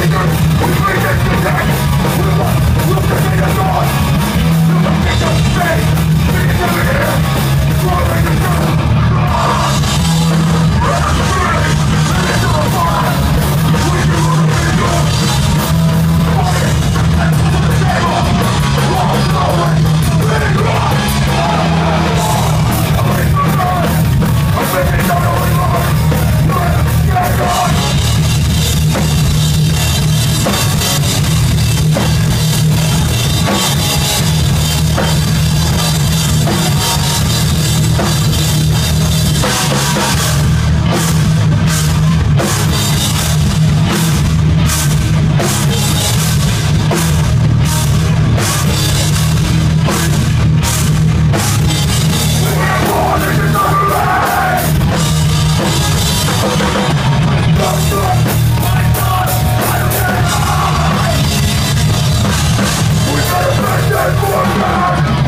Thank Dead for man